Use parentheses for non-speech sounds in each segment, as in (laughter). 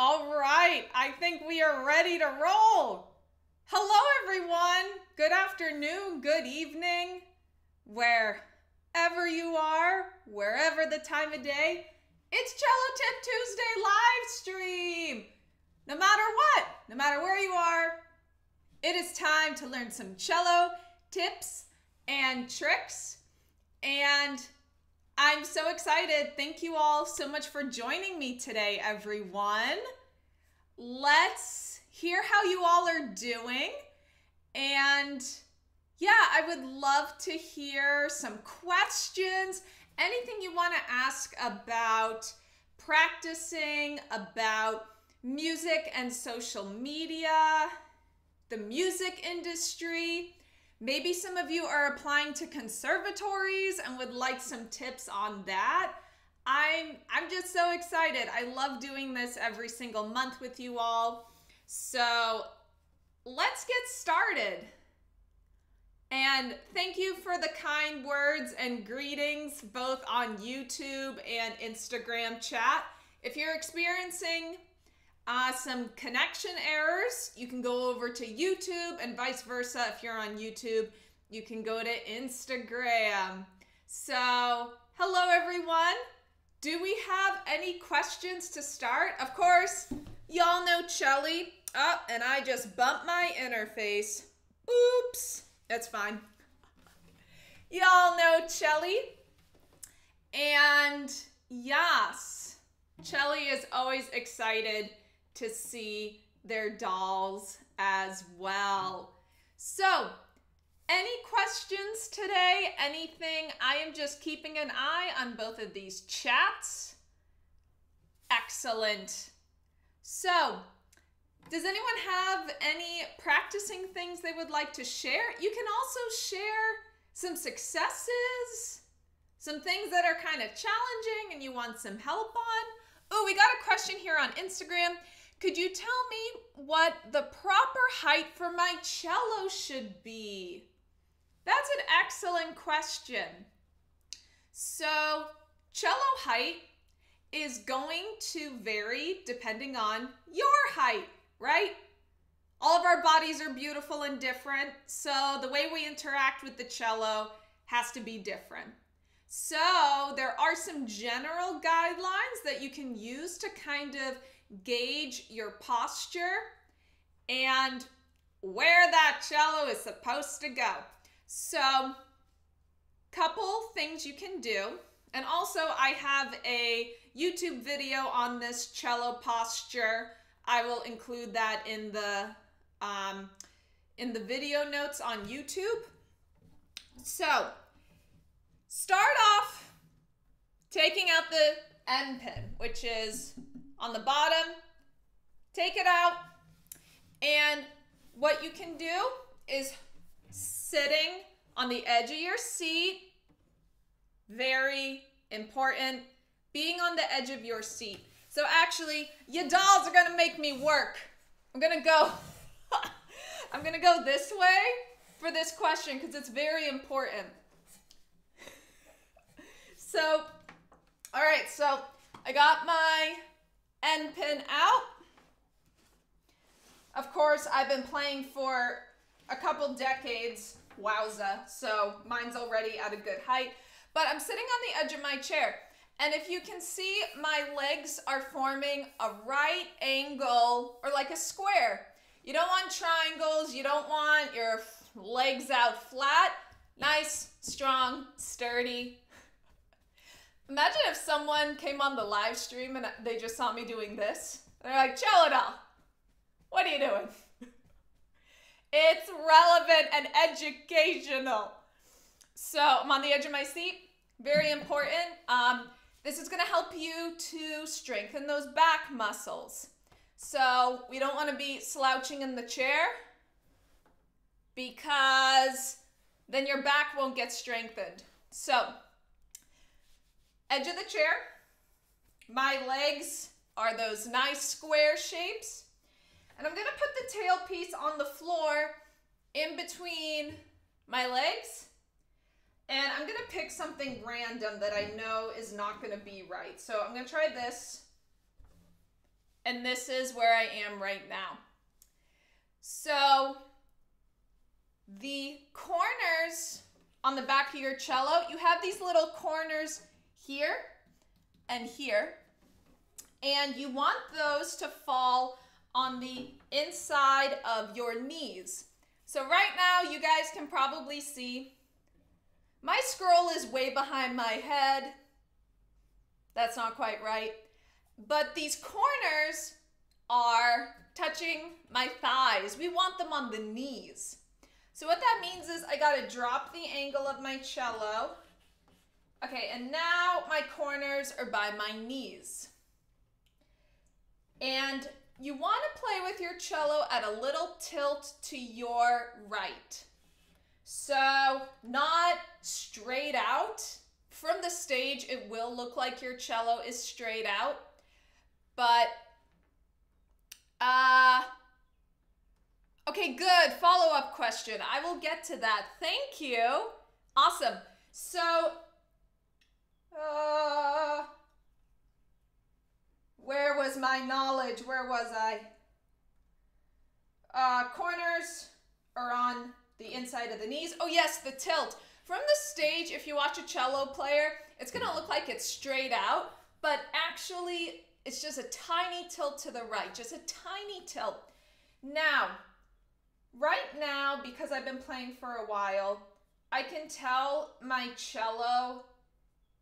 All right, I think we are ready to roll. Hello, everyone. Good afternoon, good evening, wherever you are, wherever the time of day. It's Cello Tip Tuesday live stream. No matter what, no matter where you are, it is time to learn some cello tips and tricks. And I'm so excited. Thank you all so much for joining me today, everyone. Let's hear how you all are doing. And yeah, I would love to hear some questions, anything you want to ask about practicing, about music and social media, the music industry. Maybe some of you are applying to conservatories and would like some tips on that. I'm I'm just so excited. I love doing this every single month with you all. So, let's get started. And thank you for the kind words and greetings both on YouTube and Instagram chat. If you're experiencing uh, some connection errors, you can go over to YouTube and vice versa. If you're on YouTube, you can go to Instagram. So, hello everyone. Do we have any questions to start? Of course, y'all know Chelly. Oh, and I just bumped my interface. Oops. That's fine. Y'all know Chelly. And yes, Chelly is always excited to see their dolls as well. So, any questions today? Anything? I am just keeping an eye on both of these chats. Excellent. So, does anyone have any practicing things they would like to share? You can also share some successes, some things that are kind of challenging and you want some help on. Oh, we got a question here on Instagram. Could you tell me what the proper height for my cello should be? That's an excellent question. So, cello height is going to vary depending on your height, right? All of our bodies are beautiful and different, so the way we interact with the cello has to be different. So, there are some general guidelines that you can use to kind of gauge your posture and where that cello is supposed to go. So, couple things you can do. And also, I have a YouTube video on this cello posture. I will include that in the um, in the video notes on YouTube. So, start off taking out the end pin, which is on the bottom. Take it out. And what you can do is sitting on the edge of your seat. Very important. Being on the edge of your seat. So actually, your dolls are gonna make me work. I'm gonna go, (laughs) I'm gonna go this way for this question because it's very important. (laughs) So, all right, so I got my end pin out. Of course, I've been playing for a couple decades, wowza, so mine's already at a good height. But I'm sitting on the edge of my chair, and if you can see, my legs are forming a right angle, or like a square. You don't want triangles, you don't want your legs out flat. Nice, strong, sturdy, Imagine if someone came on the live stream and they just saw me doing this. They're like, Cello doll, what are you doing? (laughs) it's relevant and educational. So I'm on the edge of my seat. Very important. Um, this is going to help you to strengthen those back muscles. So we don't want to be slouching in the chair because then your back won't get strengthened. So edge of the chair. My legs are those nice square shapes. And I'm gonna put the tailpiece on the floor in between my legs. And I'm gonna pick something random that I know is not gonna be right. So I'm gonna try this. And this is where I am right now. So the corners on the back of your cello, you have these little corners here and here. And you want those to fall on the inside of your knees. So right now, you guys can probably see my scroll is way behind my head. That's not quite right. But these corners are touching my thighs. We want them on the knees. So what that means is I gotta drop the angle of my cello. Okay, and now my corners are by my knees. And you want to play with your cello at a little tilt to your right. So not straight out. From the stage, it will look like your cello is straight out, but uh, okay, good. Follow up question. I will get to that. Thank you. Awesome. So, uh, where was my knowledge? Where was I? Uh, corners are on the inside of the knees. Oh, yes, the tilt. From the stage, if you watch a cello player, it's going to look like it's straight out, but actually, it's just a tiny tilt to the right, just a tiny tilt. Now, right now, because I've been playing for a while, I can tell my cello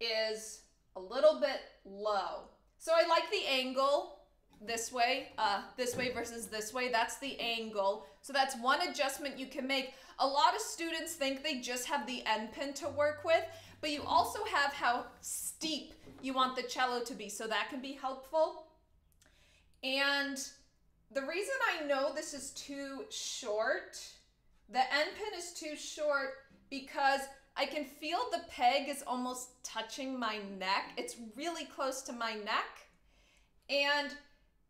is a little bit low. So I like the angle this way, uh, this way versus this way. That's the angle. So that's one adjustment you can make. A lot of students think they just have the end pin to work with, but you also have how steep you want the cello to be, so that can be helpful. And the reason I know this is too short, the end pin is too short because I can feel the peg is almost touching my neck. It's really close to my neck. And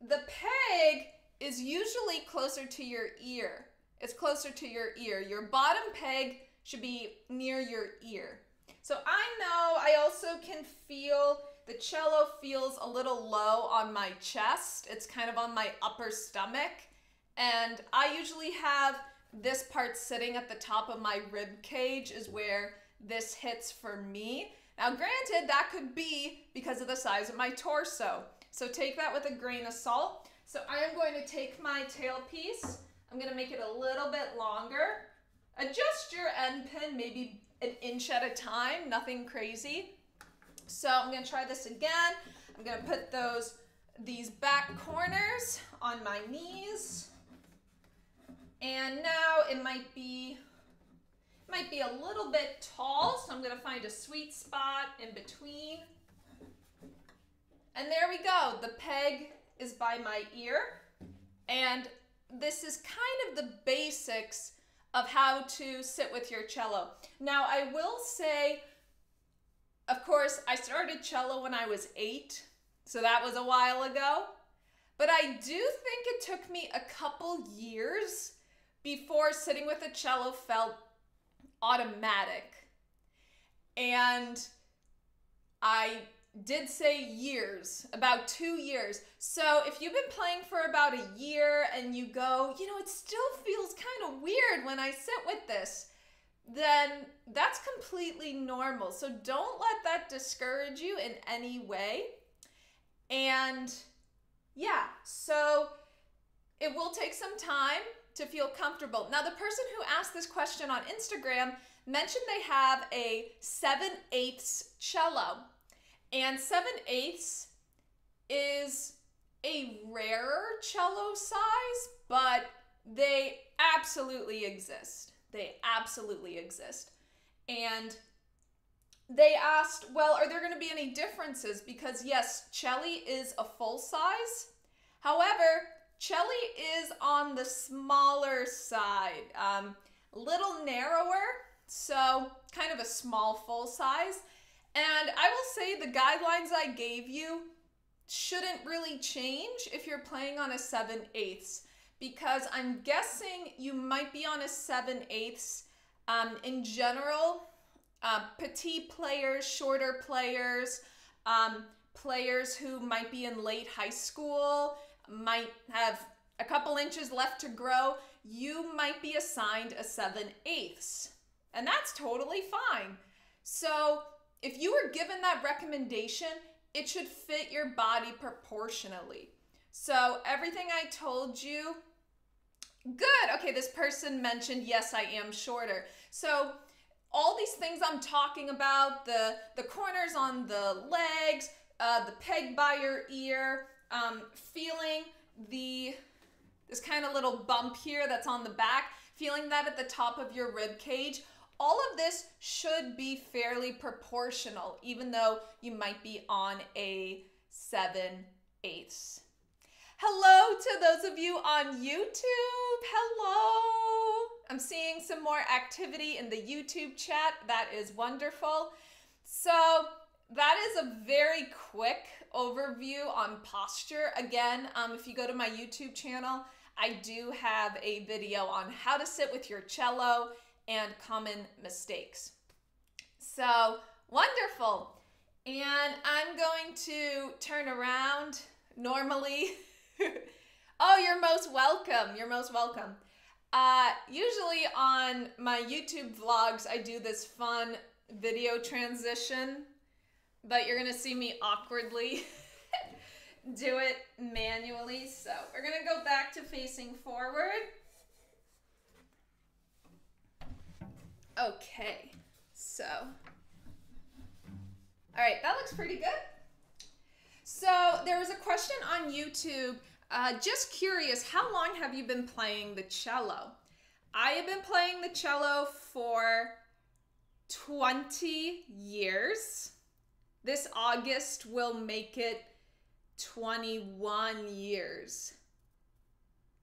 the peg is usually closer to your ear. It's closer to your ear. Your bottom peg should be near your ear. So I know I also can feel the cello feels a little low on my chest. It's kind of on my upper stomach. And I usually have this part sitting at the top of my rib cage is where this hits for me. Now granted, that could be because of the size of my torso. So take that with a grain of salt. So I am going to take my tailpiece. I'm going to make it a little bit longer. Adjust your end pin maybe an inch at a time, nothing crazy. So I'm going to try this again. I'm going to put those these back corners on my knees. And now it might be might be a little bit tall, so I'm going to find a sweet spot in between. And there we go. The peg is by my ear. And this is kind of the basics of how to sit with your cello. Now, I will say, of course, I started cello when I was eight, so that was a while ago. But I do think it took me a couple years before sitting with a cello felt automatic. And I did say years, about two years. So if you've been playing for about a year and you go, you know, it still feels kind of weird when I sit with this, then that's completely normal. So don't let that discourage you in any way. And yeah, so it will take some time to feel comfortable. Now, the person who asked this question on Instagram mentioned they have a 7 eighths cello. And 7 eighths is a rarer cello size, but they absolutely exist. They absolutely exist. And they asked, well, are there going to be any differences? Because yes, cello is a full size. However, cello is on the smaller side, um, little narrower, so kind of a small full size. And I will say the guidelines I gave you shouldn't really change if you're playing on a 7 eighths because I'm guessing you might be on a 7 eighths. Um, in general, uh, petite players, shorter players, um, players who might be in late high school, might have a couple inches left to grow, you might be assigned a 7 eighths. And that's totally fine. So if you were given that recommendation, it should fit your body proportionally. So everything I told you, good. Okay, this person mentioned, yes, I am shorter. So all these things I'm talking about, the, the corners on the legs, uh, the peg by your ear, um, feeling the this kind of little bump here that's on the back, feeling that at the top of your rib cage. All of this should be fairly proportional, even though you might be on a 7 eighths. Hello to those of you on YouTube. Hello. I'm seeing some more activity in the YouTube chat. That is wonderful. So, that is a very quick overview on posture. Again, um, if you go to my YouTube channel, I do have a video on how to sit with your cello and common mistakes. So wonderful. And I'm going to turn around normally. (laughs) oh, you're most welcome. You're most welcome. Uh, usually on my YouTube vlogs, I do this fun video transition, but you're to see me awkwardly (laughs) do it manually. So we're to go back to facing forward. Okay, so, all right, that looks pretty good. So there was a question on YouTube, uh, just curious, how long have you been playing the cello? I have been playing the cello for 20 years. This August will make it 21 years.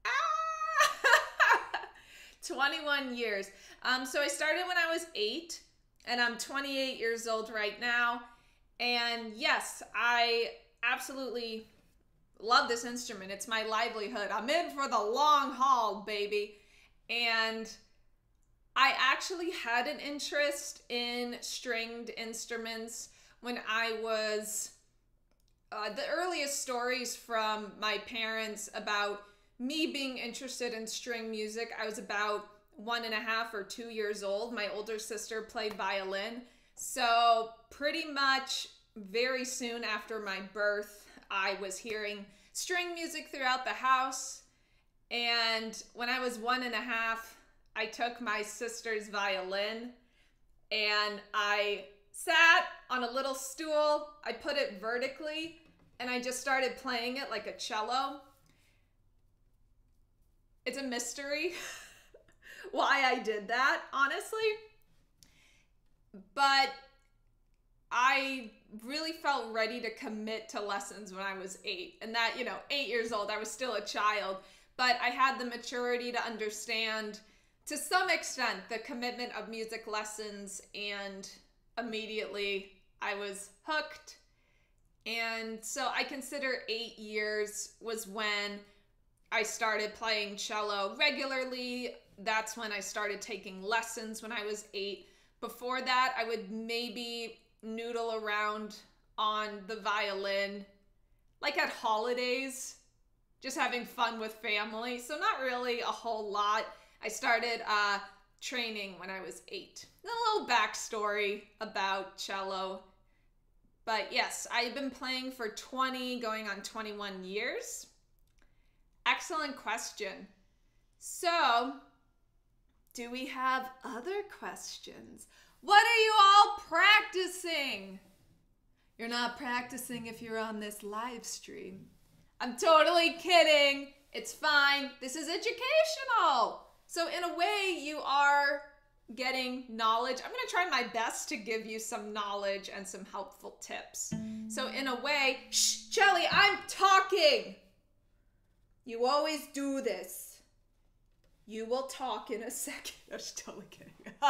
Ah! (laughs) 21 years. Um, so I started when I was eight, and I'm 28 years old right now. And yes, I absolutely love this instrument. It's my livelihood. I'm in for the long haul, baby. And I actually had an interest in stringed instruments when I was uh, the earliest stories from my parents about me being interested in string music. I was about one and a half or two years old. My older sister played violin. So, pretty much very soon after my birth, I was hearing string music throughout the house. And when I was one and a half, I took my sister's violin and I sat on a little stool. I put it vertically and I just started playing it like a cello. It's a mystery (laughs) why I did that, honestly. But I really felt ready to commit to lessons when I was eight. And that, you know, eight years old, I was still a child. But I had the maturity to understand to some extent the commitment of music lessons. And immediately I was hooked and so I consider eight years was when I started playing cello regularly. That's when I started taking lessons when I was eight. Before that, I would maybe noodle around on the violin, like at holidays, just having fun with family. So, not really a whole lot. I started uh, training when I was eight. A little backstory about cello but yes, I've been playing for 20, going on 21 years. Excellent question. So, do we have other questions? What are you all practicing? You're not practicing if you're on this live stream. I'm totally kidding. It's fine. This is educational. So, in a way, you are getting knowledge. I'm going to try my best to give you some knowledge and some helpful tips. So, in a way, shh, Chelly, I'm talking. You always do this. You will talk in a (laughs) second. I'm totally kidding. (laughs)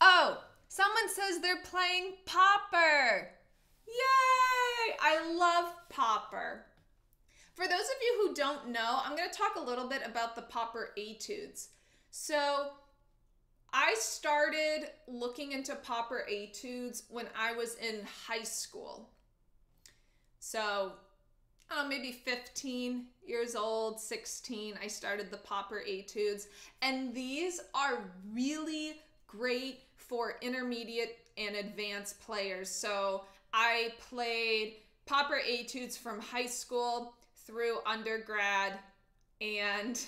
oh, someone says they're playing Popper. Yay! I love Popper. For those of you who don't know, I'm going to talk a little bit about the Popper etudes. So I started looking into Popper etudes when I was in high school. So maybe 15 years old, 16, I started the Popper Etudes. And these are really great for intermediate and advanced players. So I played Popper Etudes from high school through undergrad and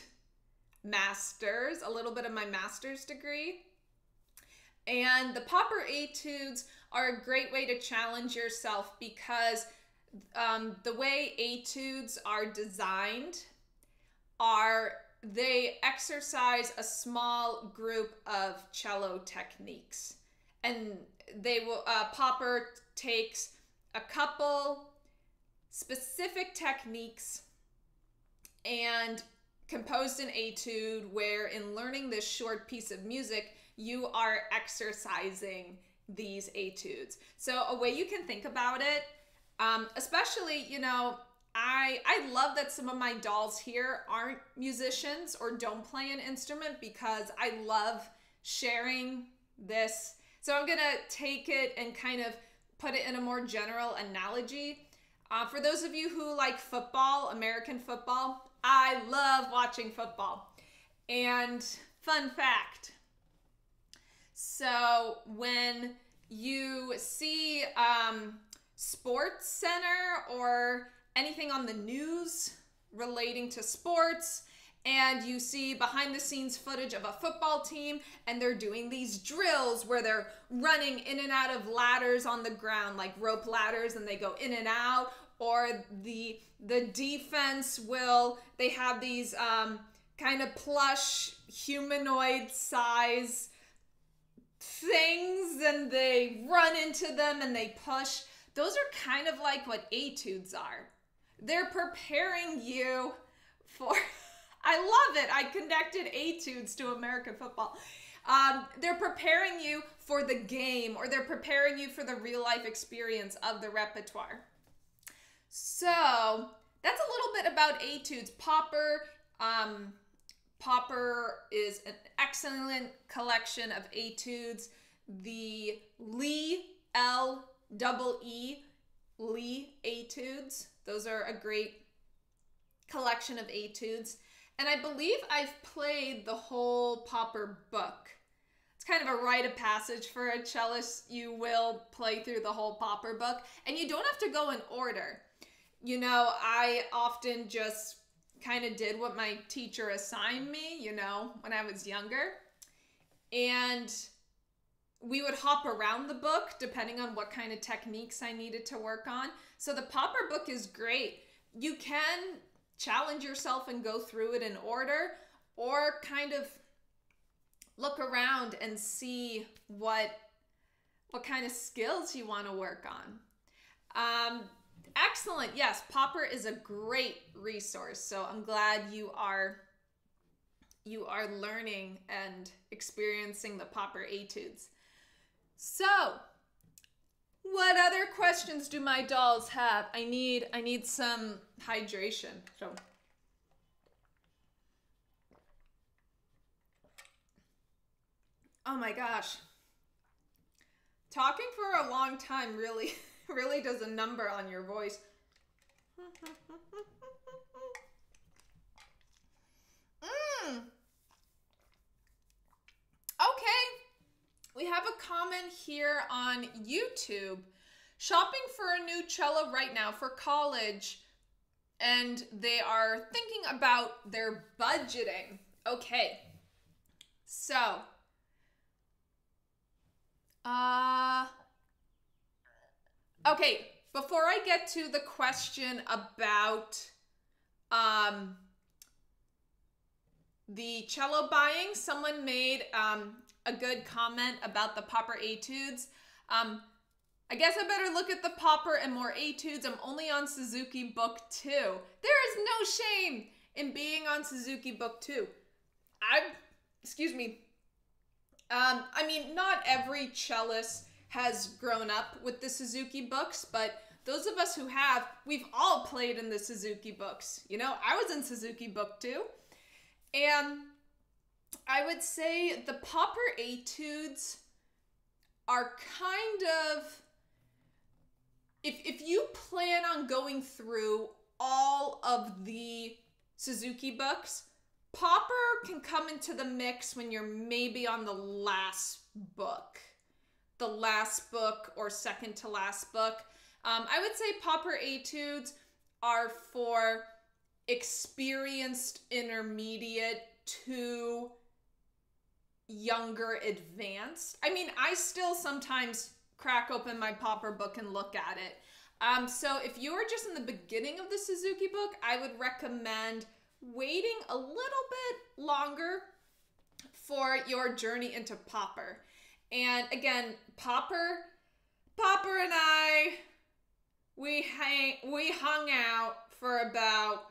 master's, a little bit of my master's degree. And the Popper Etudes are a great way to challenge yourself because um, the way etudes are designed are they exercise a small group of cello techniques and they will uh, popper takes a couple specific techniques and composed an etude where in learning this short piece of music you are exercising these etudes so a way you can think about it um, especially, you know, I I love that some of my dolls here aren't musicians or don't play an instrument because I love sharing this. So I'm gonna take it and kind of put it in a more general analogy. Uh, for those of you who like football, American football, I love watching football. And fun fact so when you see um, Sports Center or anything on the news relating to sports and you see behind the scenes footage of a football team and they're doing these drills where they're running in and out of ladders on the ground like rope ladders and they go in and out or the the defense will they have these um, kind of plush humanoid size things and they run into them and they push those are kind of like what etudes are. They're preparing you for. (laughs) I love it. I connected etudes to American football. Um, they're preparing you for the game or they're preparing you for the real life experience of the repertoire. So that's a little bit about etudes. Popper, um, Popper is an excellent collection of etudes. The Lee L double E Lee etudes. Those are a great collection of etudes. And I believe I've played the whole Popper book. It's kind of a rite of passage for a cellist. You will play through the whole Popper book, and you don't have to go in order. You know, I often just kind of did what my teacher assigned me, you know, when I was younger. And we would hop around the book depending on what kind of techniques I needed to work on. So the Popper book is great. You can challenge yourself and go through it in order or kind of look around and see what what kind of skills you want to work on. Um, excellent. Yes, Popper is a great resource. So I'm glad you are you are learning and experiencing the Popper etudes. So, what other questions do my dolls have? I need I need some hydration. So Oh my gosh. Talking for a long time really (laughs) really does a number on your voice. mm. Okay. We have a comment here on YouTube. Shopping for a new cello right now for college, and they are thinking about their budgeting. Okay, so, uh, okay, before I get to the question about, um, the cello buying, someone made um, a good comment about the Popper etudes. Um, I guess I better look at the Popper and more etudes. I'm only on Suzuki Book 2. There is no shame in being on Suzuki Book 2. I'm excuse me. Um, I mean, not every cellist has grown up with the Suzuki books, but those of us who have, we've all played in the Suzuki books. You know, I was in Suzuki Book 2. And I would say the Popper etudes are kind of if if you plan on going through all of the Suzuki books, Popper can come into the mix when you're maybe on the last book, the last book or second to last book. Um, I would say Popper Etudes are for experienced intermediate to younger advanced. I mean, I still sometimes crack open my Popper book and look at it. Um, so if you are just in the beginning of the Suzuki book, I would recommend waiting a little bit longer for your journey into Popper. And again, Popper, Popper and I, we hang, we hung out for about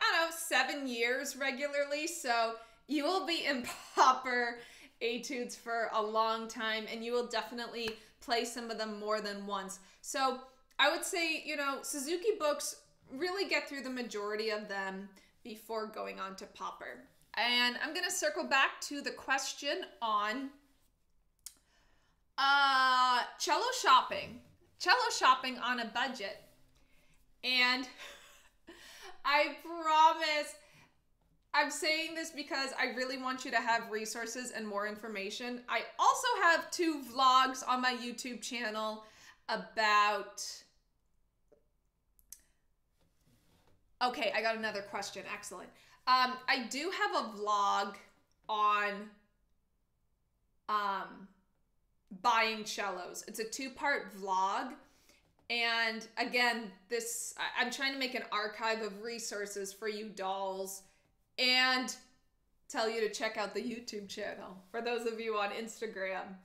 I don't know seven years regularly. So you will be in Popper etudes for a long time, and you will definitely play some of them more than once. So I would say, you know, Suzuki books really get through the majority of them before going on to Popper. And I'm going to circle back to the question on uh, cello shopping. Cello shopping on a budget. And (laughs) I promise I'm saying this because I really want you to have resources and more information. I also have two vlogs on my YouTube channel about. Okay, I got another question. Excellent. Um, I do have a vlog on um, buying cellos. It's a two part vlog. And again, this I'm trying to make an archive of resources for you dolls and tell you to check out the YouTube channel for those of you on Instagram.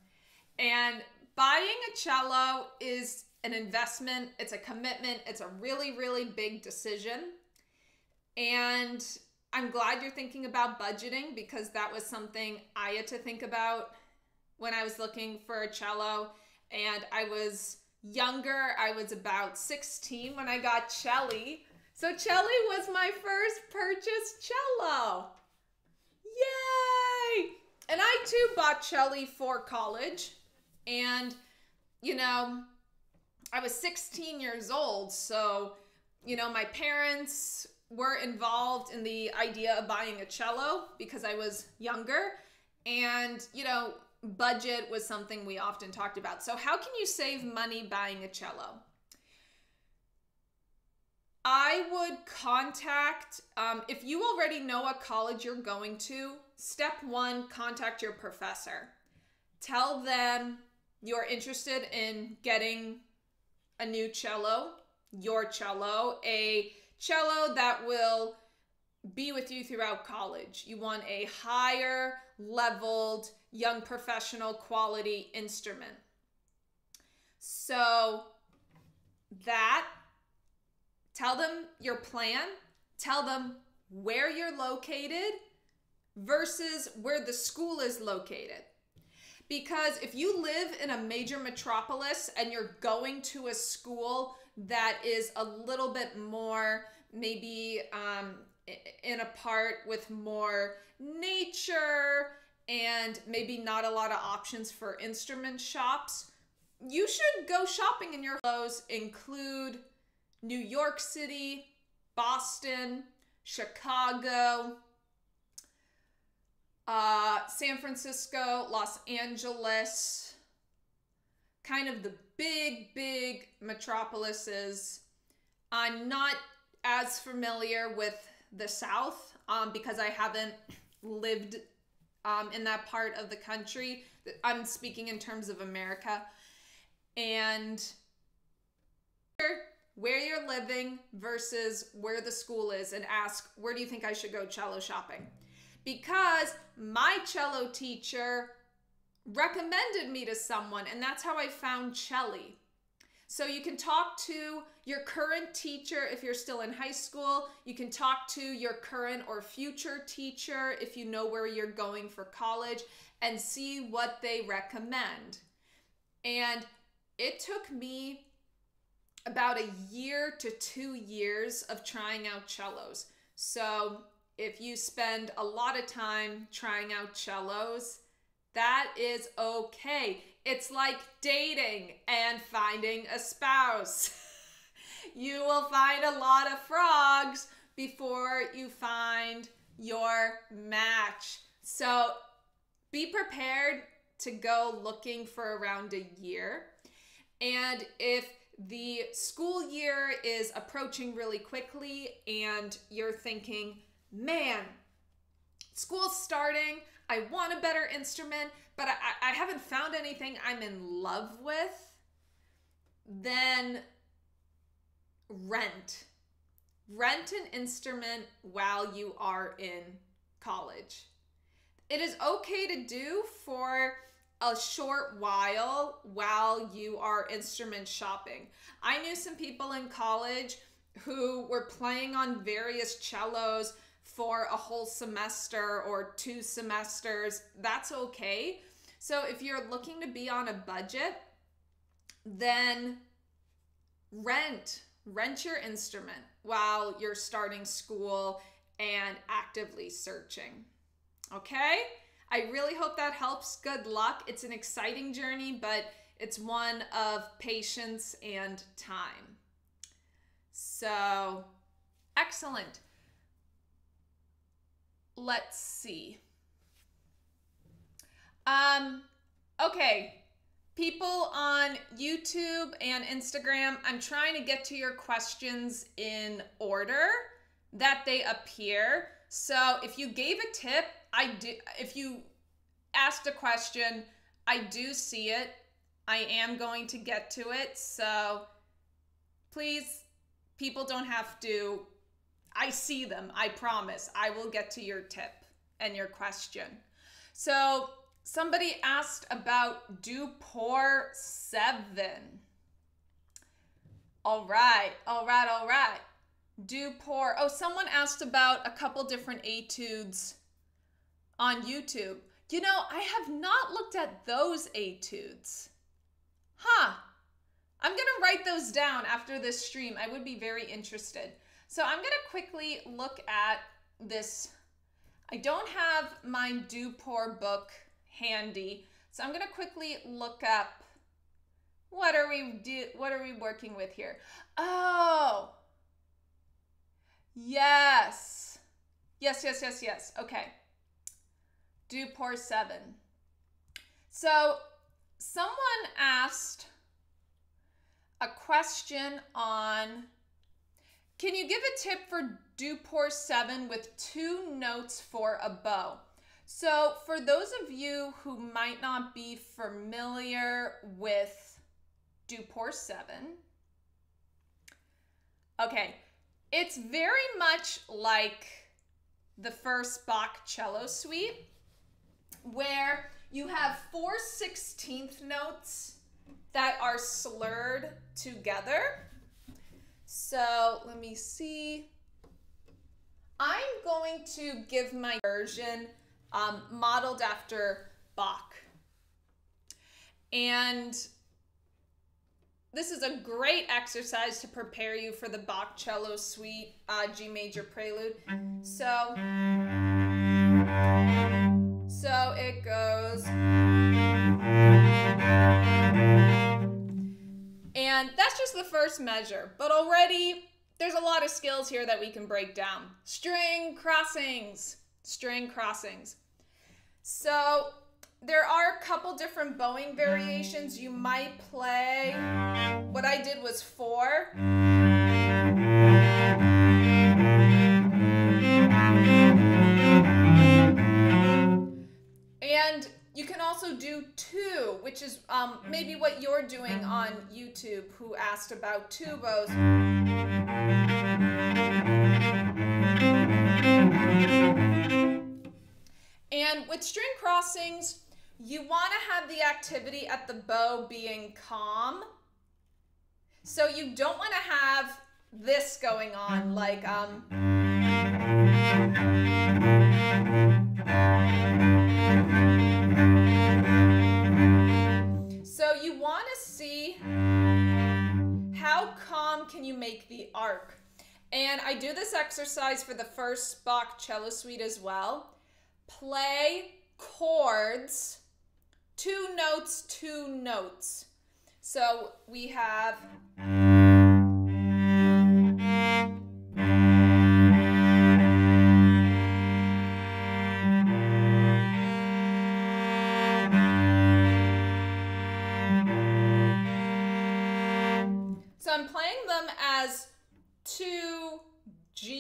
And buying a cello is an investment, it's a commitment, it's a really, really big decision. And I'm glad you're thinking about budgeting because that was something I had to think about when I was looking for a cello. And I was younger, I was about 16 when I got Chelly. So Chelly was my first purchased cello. Yay! And I too bought Chelly for college. And, you know, I was 16 years old. So, you know, my parents were involved in the idea of buying a cello because I was younger. And, you know, budget was something we often talked about. So, how can you save money buying a cello? I would contact, um, if you already know what college you're going to, step one, contact your professor. Tell them you're interested in getting a new cello, your cello, a cello that will be with you throughout college. You want a higher leveled, young professional quality instrument. So that Tell them your plan, tell them where you're located versus where the school is located. Because if you live in a major metropolis and you're going to a school that is a little bit more, maybe um, in a part with more nature and maybe not a lot of options for instrument shops, you should go shopping in your clothes include New York City, Boston, Chicago, uh, San Francisco, Los Angeles, kind of the big, big metropolises. I'm not as familiar with the South um, because I haven't lived um, in that part of the country. I'm speaking in terms of America. And where you're living versus where the school is and ask, where do you think I should go cello shopping? Because my cello teacher recommended me to someone, and that's how I found Chelly. So you can talk to your current teacher if you're still in high school. You can talk to your current or future teacher if you know where you're going for college and see what they recommend. And it took me about a year to two years of trying out cellos. So if you spend a lot of time trying out cellos, that is okay. It's like dating and finding a spouse. (laughs) you will find a lot of frogs before you find your match. So be prepared to go looking for around a year. And if the school year is approaching really quickly and you're thinking, man, school's starting, I want a better instrument, but I, I haven't found anything I'm in love with, then rent. Rent an instrument while you are in college. It is okay to do for a short while while you are instrument shopping. I knew some people in college who were playing on various cellos for a whole semester or two semesters. That's okay. So if you're looking to be on a budget, then rent rent your instrument while you're starting school and actively searching. Okay? I really hope that helps. Good luck. It's an exciting journey, but it's one of patience and time. So, excellent. Let's see. Um, okay. People on YouTube and Instagram, I'm trying to get to your questions in order that they appear. So if you gave a tip, I do if you asked a question, I do see it. I am going to get to it. So please people don't have to I see them. I promise. I will get to your tip and your question. So somebody asked about Duport 7. All right. All right. All right. Duport. Oh, someone asked about a couple different etudes on YouTube. You know, I have not looked at those etudes. Huh. I'm going to write those down after this stream. I would be very interested. So I'm going to quickly look at this. I don't have my Duport book handy. So I'm going to quickly look up what are we do what are we working with here? Oh. Yes. Yes, yes, yes, yes. Okay. Duport 7. So, someone asked a question on Can you give a tip for Duport 7 with two notes for a bow? So, for those of you who might not be familiar with Duport 7, okay, it's very much like the first Bach cello suite where you have four 16th notes that are slurred together. So let me see. I'm going to give my version um, modeled after Bach. And this is a great exercise to prepare you for the Bach cello suite uh, G major prelude. So so it goes. And that's just the first measure, but already there's a lot of skills here that we can break down. String crossings, string crossings. So there are a couple different bowing variations. You might play, what I did was four. And You can also do two, which is um, maybe what you're doing on YouTube, who asked about two bows. And with string crossings, you want to have the activity at the bow being calm. So you don't want to have this going on like um So you want to see how calm can you make the arc? And I do this exercise for the first Bach cello suite as well play chords, two notes, two notes. So we have. So I'm playing them as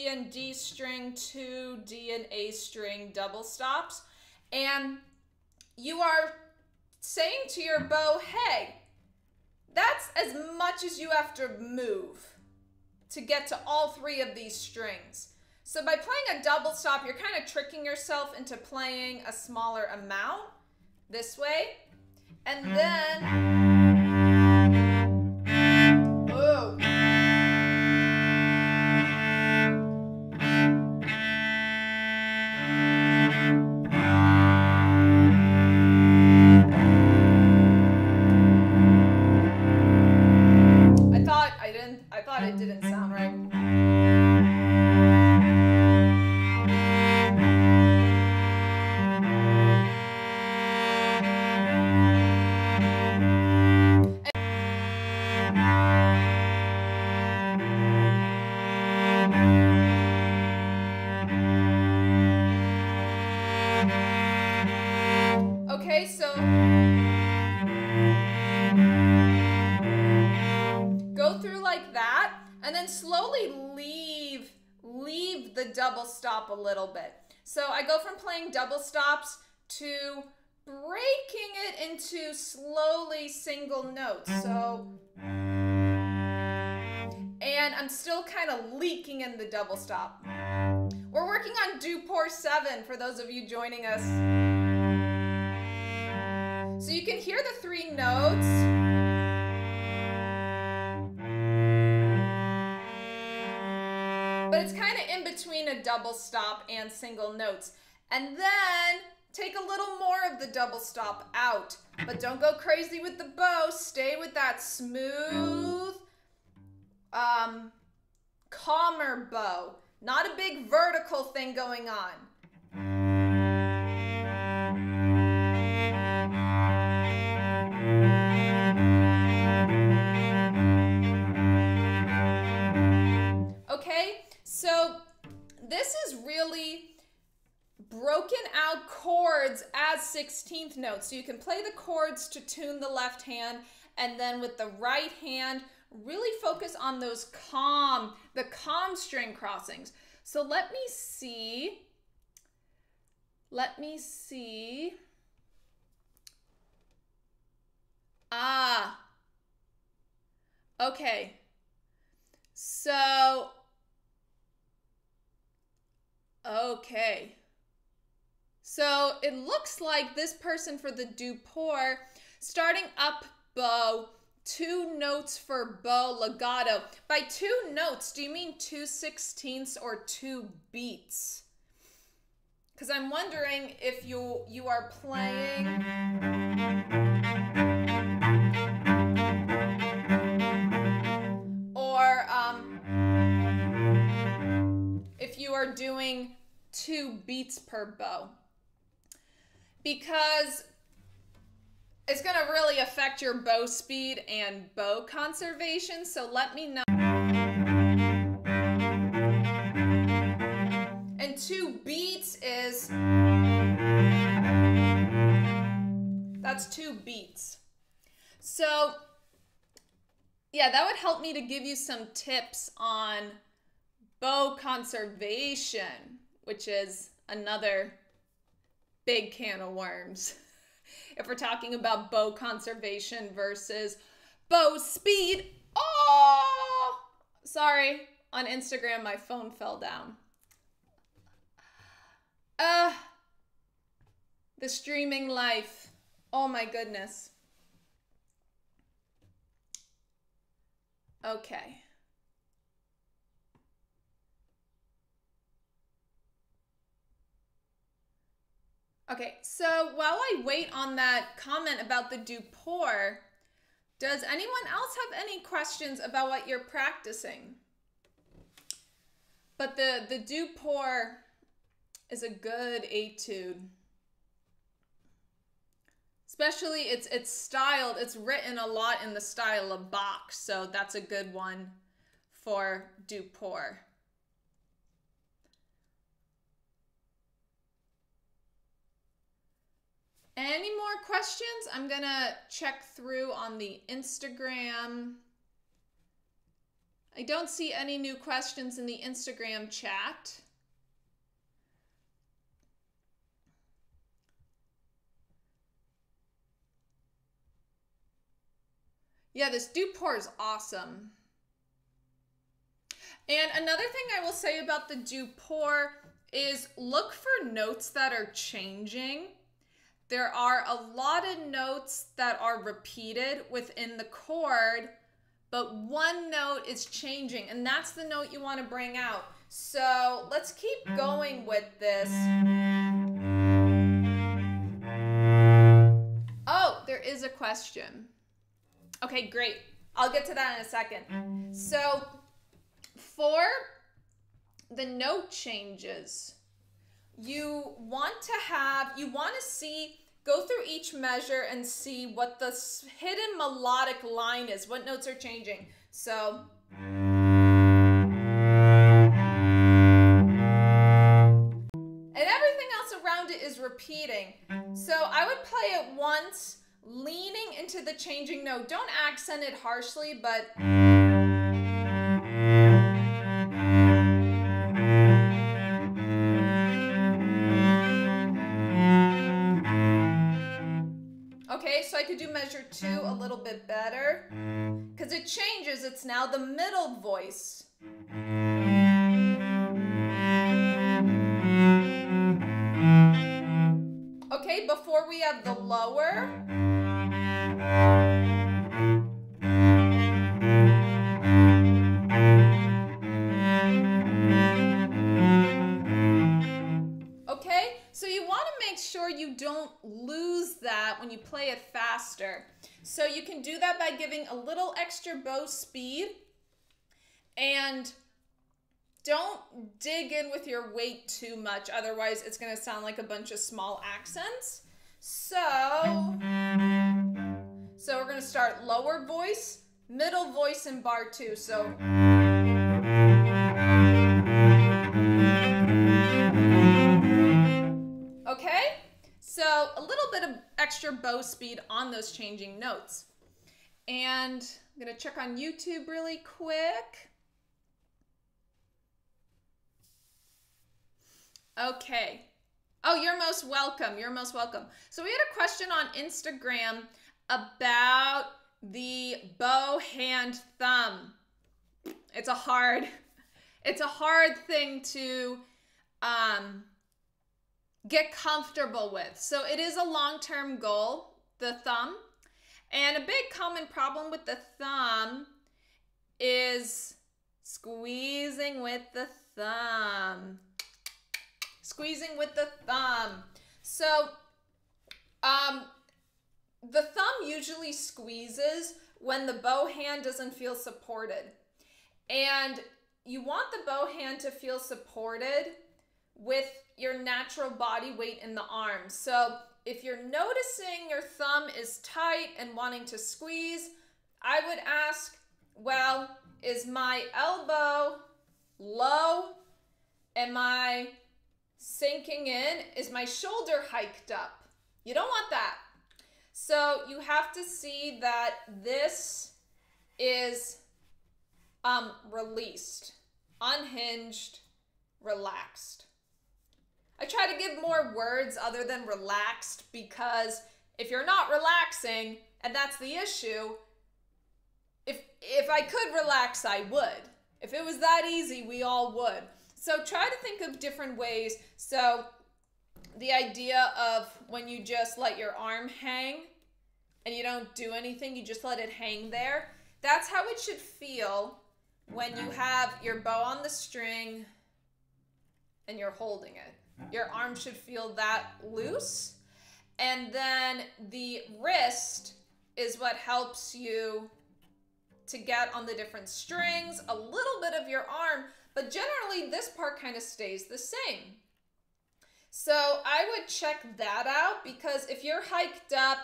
and D string, two D and A string double stops. And you are saying to your bow, hey, that's as much as you have to move to get to all three of these strings. So by playing a double stop, you're kind of tricking yourself into playing a smaller amount this way. And hmm. then stop a little bit. So I go from playing double stops to breaking it into slowly single notes. So, and I'm still kind of leaking in the double stop. We're working on Duport 7 for those of you joining us. So you can hear the three notes. But it's kind of in between a double stop and single notes. And then take a little more of the double stop out. But don't go crazy with the bow. Stay with that smooth, um, calmer bow. Not a big vertical thing going on. Notes. So you can play the chords to tune the left hand and then with the right hand, really focus on those calm, the calm string crossings. So let me see. Let me see. Ah. Okay. So Okay. So it looks like this person for the Duport, starting up bow, two notes for bow legato. By two notes, do you mean two sixteenths or two beats? Because I'm wondering if you you are playing. Or um, if you are doing two beats per bow because it's going to really affect your bow speed and bow conservation. So let me know. And two beats is, that's two beats. So yeah, that would help me to give you some tips on bow conservation which is another big can of worms. (laughs) if we're talking about bow conservation versus bow speed. Oh, sorry. On Instagram, my phone fell down. Uh, the streaming life. Oh my goodness. Okay. Okay, so while I wait on that comment about the Duport, does anyone else have any questions about what you're practicing? But the, the Duport is a good etude. Especially it's it's styled, it's written a lot in the style of Bach, so that's a good one for Duport. Any more questions? I'm going to check through on the Instagram. I don't see any new questions in the Instagram chat. Yeah, this Duport is awesome. And another thing I will say about the Duport is look for notes that are changing. There are a lot of notes that are repeated within the chord, but one note is changing, and that's the note you want to bring out. So let's keep going with this. Oh, there is a question. Okay, great. I'll get to that in a second. So for the note changes, you want to have, you want to see, go through each measure and see what the hidden melodic line is, what notes are changing. So. And everything else around it is repeating. So I would play it once, leaning into the changing note. Don't accent it harshly, but. Okay, so I could do measure two a mm-hmm. little bit better. Because it changes, it's now the middle voice. Okay, before we have the lower. Make sure you don't lose that when you play it faster. So you can do that by giving a little extra bow speed and don't dig in with your weight too much. Otherwise, it's going to sound like a bunch of small accents. So, so we're going to start lower voice, middle voice in bar two. So. So a little bit of extra bow speed on those changing notes. And I'm gonna check on YouTube really quick. Okay. Oh, you're most welcome. You're most welcome. So we had a question on Instagram about the bow hand thumb. It's a hard, (laughs) it's a hard thing to um, get comfortable with. So it is a long-term goal, the thumb. And a big common problem with the thumb is squeezing with the thumb. Squeezing with the thumb. So um, the thumb usually squeezes when the bow hand doesn't feel supported. And you want the bow hand to feel supported with your natural body weight in the arms. So if you're noticing your thumb is tight and wanting to squeeze, I would ask, well, is my elbow low? Am I sinking in? Is my shoulder hiked up? You don't want that. So you have to see that this is um, released, unhinged, relaxed. I try to give more words other than relaxed because if you're not relaxing, and that's the issue, if if I could relax, I would. If it was that easy, we all would. So try to think of different ways. So the idea of when you just let your arm hang and you don't do anything, you just let it hang there. That's how it should feel when you have your bow on the string and you're holding it. Your arm should feel that loose. And then the wrist is what helps you to get on the different strings, a little bit of your arm, but generally this part kind of stays the same. So I would check that out because if you're hiked up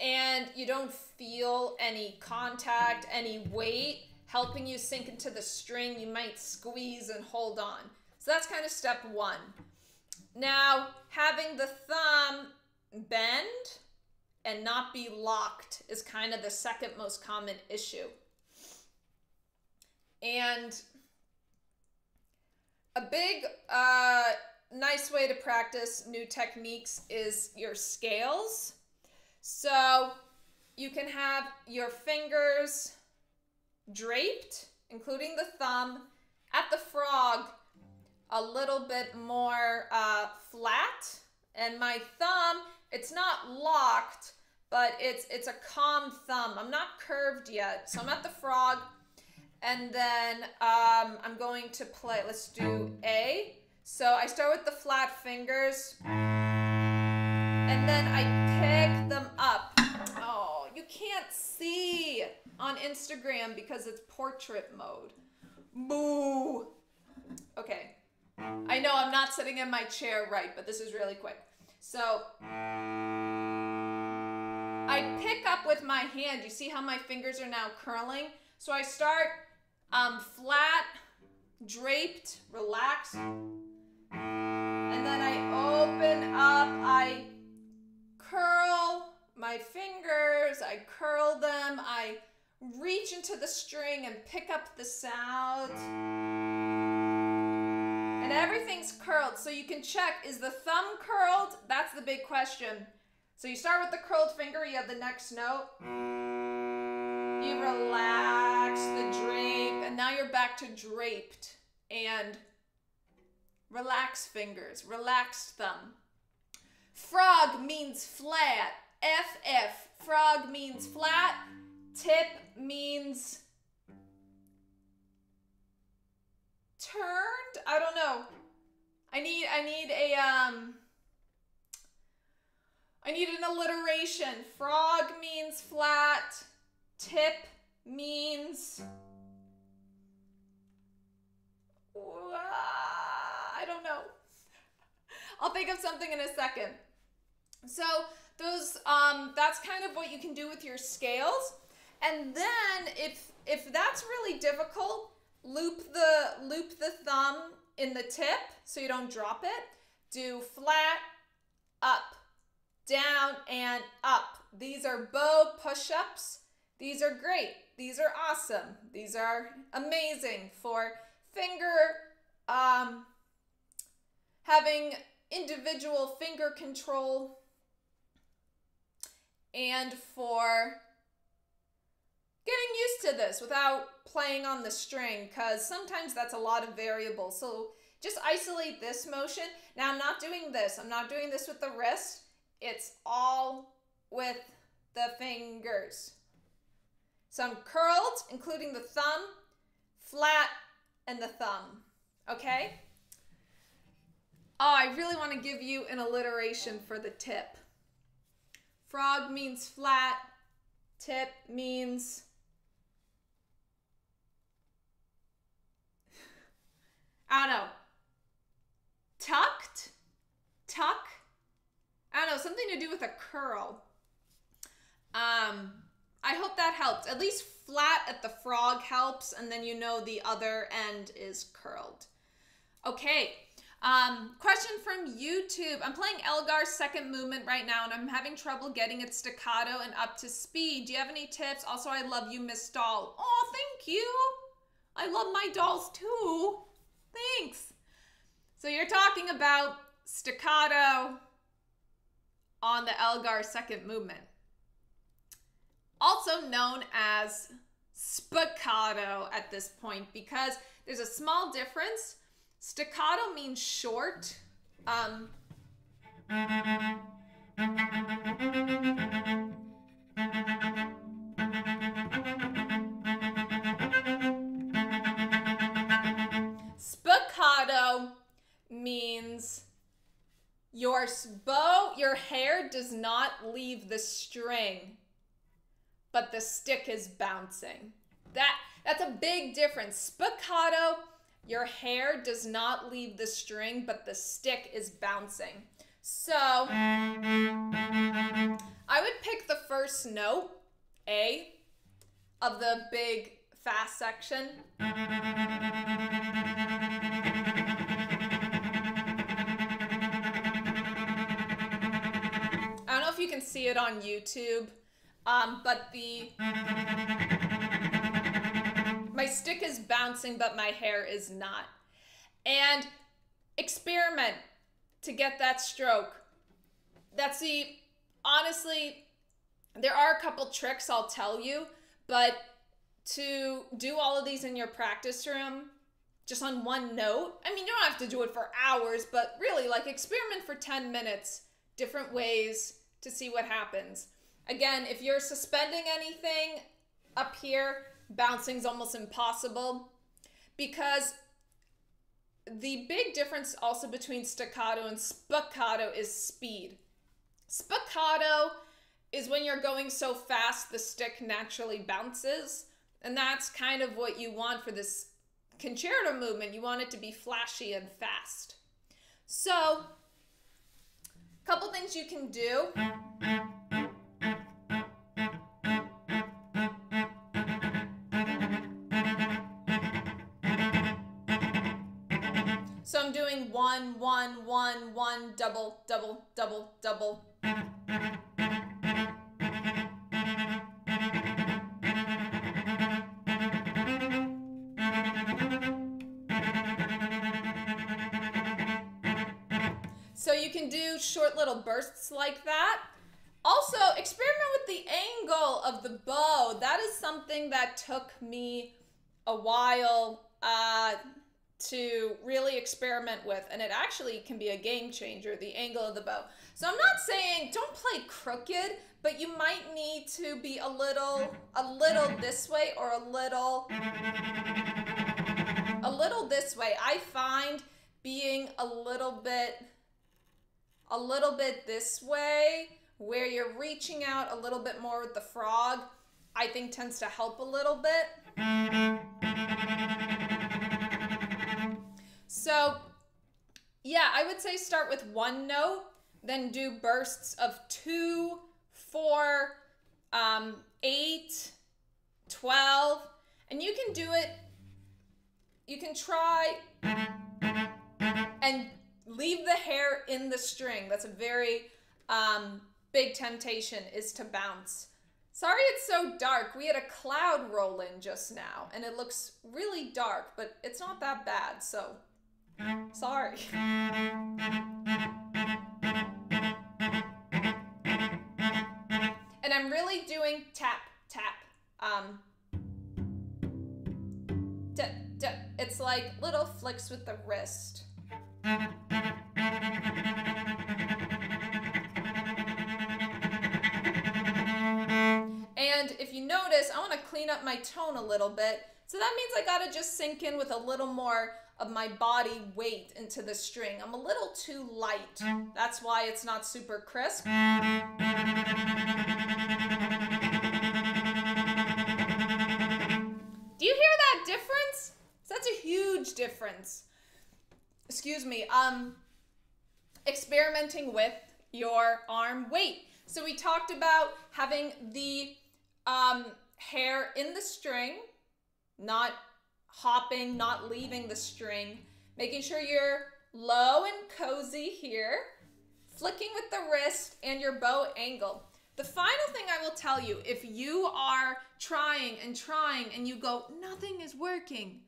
and you don't feel any contact, any weight helping you sink into the string, you might squeeze and hold on. So that's kind of step one. Now, having the thumb bend and not be locked is kind of the second most common issue. And a big, uh, nice way to practice new techniques is your scales. So you can have your fingers draped, including the thumb, at the frog a little bit more uh, flat. And my thumb, it's not locked, but it's it's a calm thumb. I'm not curved yet. So I'm at the frog. And then um, I'm going to play, let's do A. So I start with the flat fingers. And then I pick them up. Oh, you can't see on Instagram because it's portrait mode. Boo. Okay. I know I'm not sitting in my chair right, but this is really quick. So I pick up with my hand. You see how my fingers are now curling? So I start um, flat, draped, relaxed. And then I open up, I curl my fingers, I curl them, I reach into the string and pick up the sound. And mm. everything's curled. So you can check, is the thumb curled? That's the big question. So you start with the curled finger, you have the next note. You relax the drape, and now you're back to draped. And relax fingers, relaxed thumb. Frog means flat. FF. Frog means flat. Tip means turned. I don't know. I need I need a um I need an alliteration. Frog means flat. Tip means I don't know. I'll think of something in a second. So those um that's kind of what you can do with your scales. And then if if that's really difficult, loop the loop the thumb in the tip so you don't drop it. Do flat, up, down, and up. These are bow push-ups. These are great. These are awesome. These are amazing for finger um, having individual finger control and for getting used to this without playing on the string because sometimes that's a lot of variables. So just isolate this motion. Now I'm not doing this. I'm not doing this with the wrist. It's all with the fingers. So I'm curled, including the thumb, flat, and the thumb. Okay? Oh, I really want to give you an alliteration for the tip. Frog means flat. Tip means I don't know. Tucked? Tuck? I don't know, something to do with a curl. Um, I hope that helps. At least flat at the frog helps, and then you know the other end is curled. Okay, um, question from YouTube. I'm playing Elgar's second movement right now, and I'm having trouble getting it staccato and up to speed. Do you have any tips? Also, I love you, Miss Doll. Oh, thank you. I love my dolls too. Thanks. So you're talking about staccato on the Elgar second movement. Also known as spiccato at this point because there's a small difference. Staccato means short. Um, means your bow, your hair does not leave the string, but the stick is bouncing. That that's a big difference. Spiccato, your hair does not leave the string, but the stick is bouncing. So I would pick the first note, A, of the big fast section. Can see it on YouTube, um, but the My stick is bouncing, but my hair is not. And experiment to get that stroke. That's the, honestly, there are a couple tricks I'll tell you, but to do all of these in your practice room, just on one note, I mean, you don't have to do it for hours, but really, like, experiment for 10 minutes, different ways to see what happens. Again, if you're suspending anything up here, bouncing's almost impossible because the big difference also between staccato and spiccato is speed. Spiccato is when you're going so fast the stick naturally bounces, and that's kind of what you want for this concerto movement. You want it to be flashy and fast. So, couple things you can do. So I'm doing one, one, one, one, double, double, double, double. Little bursts like that. Also, experiment with the angle of the bow. That is something that took me a while uh, to really experiment with and it actually can be a game changer the angle of the bow so i'm not saying don't play crooked but you might need to be a little a little this way or a little a little this way i find being a little bit a little bit this way where you're reaching out a little bit more with the frog i think tends to help a little bit. So, yeah, I would say start with one note, then do bursts of two, four, um, eight, 12, and you can do it, you can try and leave the hair in the string. That's a very um, big temptation is to bounce. Sorry it's so dark. We had a cloud roll in just now, and it looks really dark, but it's not that bad, so Sorry. And I'm really doing tap, tap. Um, it's like little flicks with the wrist. And if you notice, I want to clean up my tone a little bit. So that means I got to just sink in with a little more of my body weight into the string. I'm a little too light. That's why it's not super crisp. Do you hear that difference? That's a huge difference. Excuse me. Um, experimenting with your arm weight. So we talked about having the um, hair in the string, not hopping, not leaving the string, making sure you're low and cozy here, flicking with the wrist and your bow angle. The final thing I will tell you, if you are trying and trying and you go, nothing is working,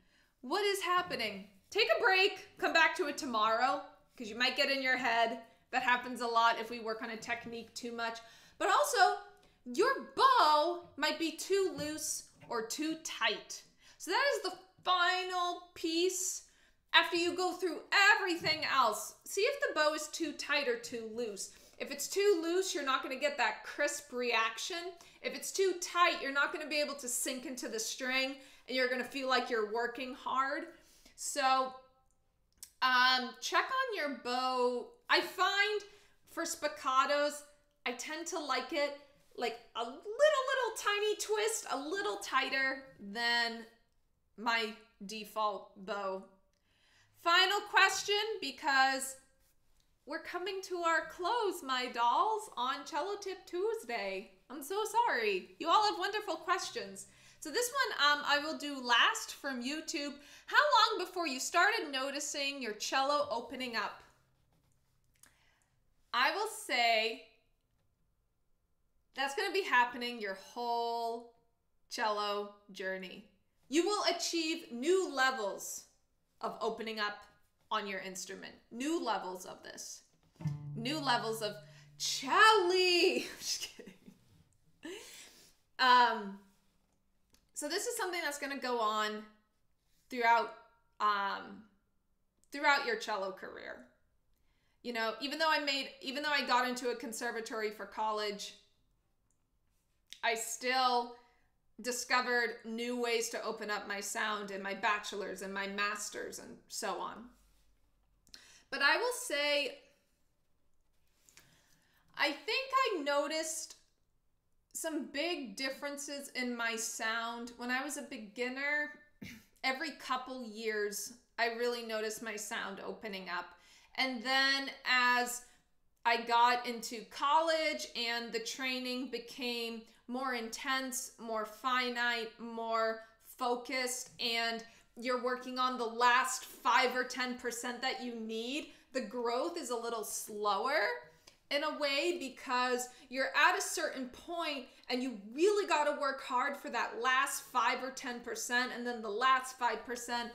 what is happening? Take a break, come back to it tomorrow, because you might get in your head. That happens a lot if we work on a technique too much. But also, your bow might be too loose or too tight. So that is the final piece after you go through everything else. See if the bow is too tight or too loose. If it's too loose, you're not going to get that crisp reaction. If it's too tight, you're not going to be able to sink into the string and you're going to feel like you're working hard. So um, check on your bow. I find for spiccatos, I tend to like it like a little, little tiny twist, a little tighter than my default bow. Final question because we're coming to our close, my dolls, on Cello Tip Tuesday. I'm so sorry. You all have wonderful questions. So this one um, I will do last from YouTube. How long before you started noticing your cello opening up? I will say that's going to be happening your whole cello journey. you will achieve new levels of opening up on your instrument. New levels of this. New levels of Chelly. (laughs) Just kidding. Um, so this is something that's going to go on throughout um, throughout your cello career. You know, even though I made, even though I got into a conservatory for college, I still discovered new ways to open up my sound in my bachelor's and my master's and so on. But I will say, I think I noticed some big differences in my sound when I was a beginner. (clears throat) Every couple years, I really noticed my sound opening up. And then as I got into college and the training became more intense, more finite, more focused, and you're working on the last 5 or 10% that you need, the growth is a little slower in a way because you're at a certain point and you really got to work hard for that last 5 or 10% and then the last 5%.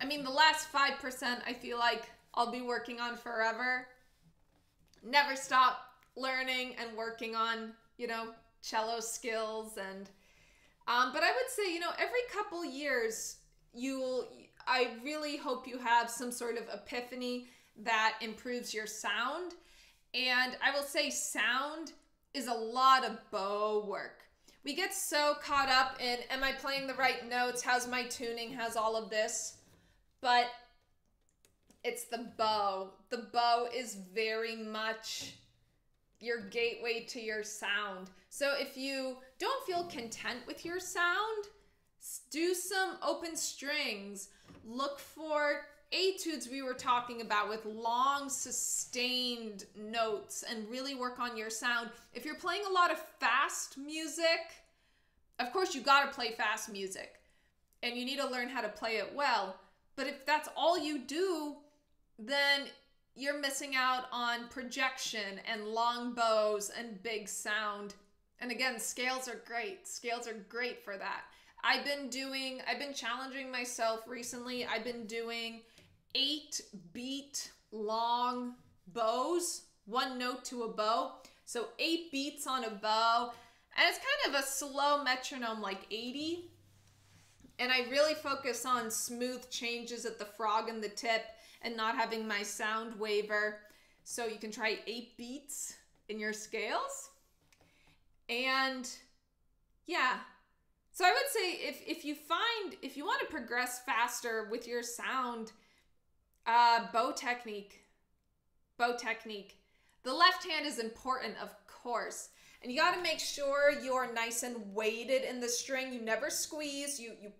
I mean, the last 5% I feel like I'll be working on forever. Never stop learning and working on, you know, cello skills and um, but I would say, you know, every couple years you'll I really hope you have some sort of epiphany that improves your sound. And I will say sound is a lot of bow work. We get so caught up in am I playing the right notes? How's my tuning? How's all of this? But it's the bow. The bow is very much your gateway to your sound. So if you don't feel content with your sound, do some open strings. Look for etudes we were talking about with long sustained notes and really work on your sound. If you're playing a lot of fast music, of course you got to play fast music and you need to learn how to play it well. But if that's all you do, then you're missing out on projection and long bows and big sound. And again, scales are great. Scales are great for that. I've been doing, I've been challenging myself recently. I've been doing eight beat long bows, one note to a bow. So eight beats on a bow. And it's kind of a slow metronome, like 80. And I really focus on smooth changes at the frog and the tip and not having my sound waver. So you can try eight beats in your scales. And yeah. So I would say if, if you find, if you want to progress faster with your sound, uh, bow technique. Bow technique. The left hand is important, of course. And you got to make sure you're nice and weighted in the string. You never squeeze. You you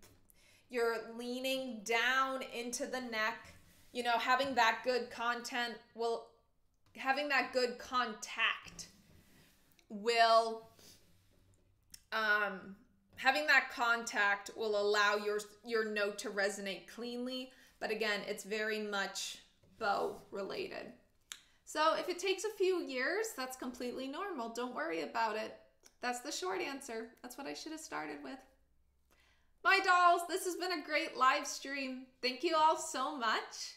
you're leaning down into the neck you know, having that good content will, having that good contact will, um, having that contact will allow your your note to resonate cleanly. But again, it's very much bow related. So if it takes a few years, that's completely normal. Don't worry about it. That's the short answer. That's what I should have started with. My dolls, this has been a great live stream. Thank you all so much.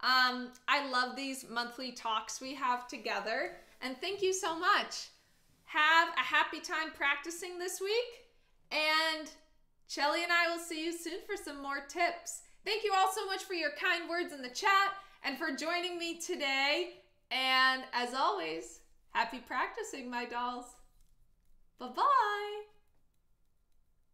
Um, I love these monthly talks we have together, and thank you so much. Have a happy time practicing this week, and Chelly and I will see you soon for some more tips. Thank you all so much for your kind words in the chat and for joining me today. And as always, happy practicing, my dolls. Bye bye.